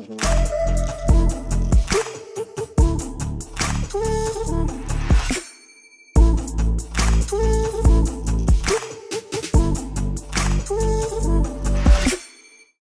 Mm-hmm.